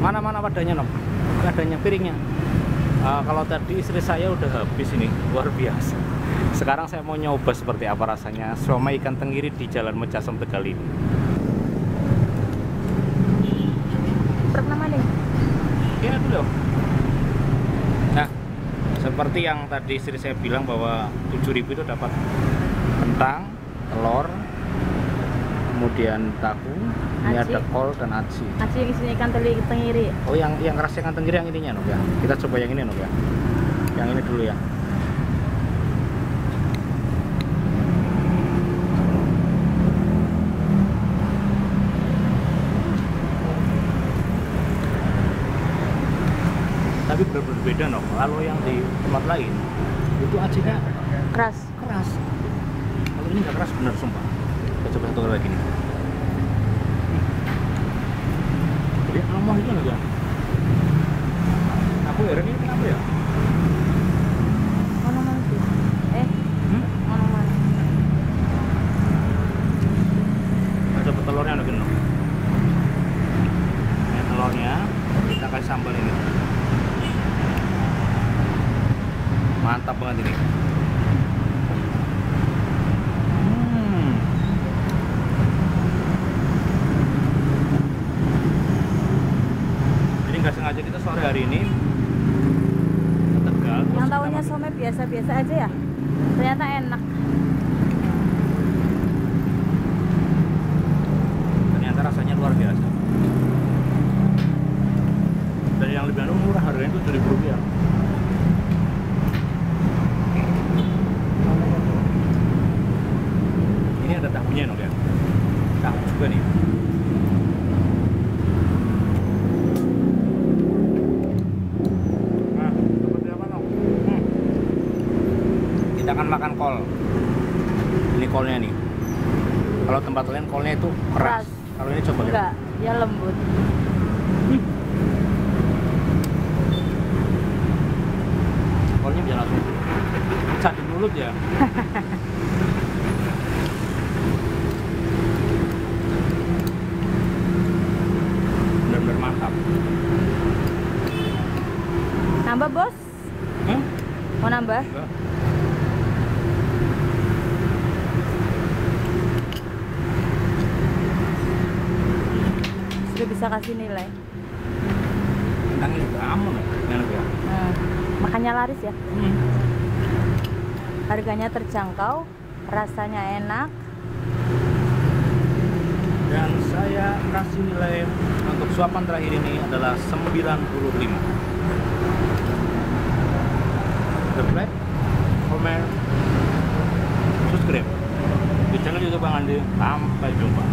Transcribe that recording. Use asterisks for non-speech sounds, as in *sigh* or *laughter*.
Mana mana wadahnya, Nom? Wadahnya piringnya. Uh, kalau tadi istri saya udah habis ini, luar biasa. Sekarang saya mau nyoba seperti apa rasanya somai ikan tenggiri di Jalan Mecasem Tegal ini. Pertama nih. Ya dulu. Nah, seperti yang tadi istri saya bilang bahwa 7000 itu dapat kentang, telur, kemudian tahu, ini Aci. ada kol dan aci. Aci yang isinya ikan tenggiri. Oh, yang yang keras ikan tenggiri yang ininya, Nok ya. Kita coba yang ini, Nok ya. Yang ini dulu ya. Tapi berbeda, Nok. Kalau yang di tempat lain itu acinya Keras. keras. Kalau ini nggak keras bener sumpah. Kita coba satu lagi nih. Jadi itu nggak ya? Aku ini kenapa ya? Mana mana sih? Eh, Hmm? mana mana? Ada telurnya lagi no. Ini telurnya kita kasih sambal ini. Mantap banget ini. Nggak sengaja kita sore hari ini ke Tegal. Yang tahunya somai biasa-biasa aja ya. Ternyata enak. ternyata rasanya luar biasa dan yang lebih anu murah harganya tujuh ribu rupiah ini ada tahunya no ya tahu juga nih nah seperti apa no Hmm. Akan makan kol ini kolnya nih kalau tempat lain kolnya itu keras. Keras. Kalau ini coba lihat. Enggak, ya lembut. Kolnya bisa langsung pecah di mulut ya. *laughs* Benar-benar mantap. Nambah bos? Hmm? Mau nambah? Enggak. Bisa kasih nilai. Kentang ini kamu ya. Hmm. Makanya laris ya. Hmm. Harganya terjangkau, rasanya enak. Dan saya kasih nilai untuk suapan terakhir ini adalah 95. Subscribe, komen, subscribe di channel YouTube Bang Andi. Sampai jumpa.